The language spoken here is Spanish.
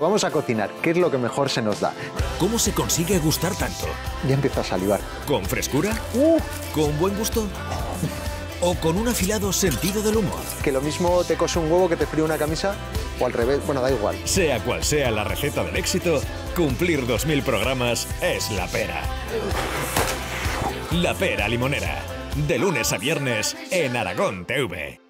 Vamos a cocinar, ¿qué es lo que mejor se nos da? ¿Cómo se consigue gustar tanto? Ya empiezo a salivar. ¿Con frescura? ¡Uh! ¿Con buen gusto? ¿O con un afilado sentido del humor? Que lo mismo te cose un huevo que te fríe una camisa o al revés, bueno, da igual. Sea cual sea la receta del éxito, cumplir 2.000 programas es la pera. La pera limonera. De lunes a viernes en Aragón TV.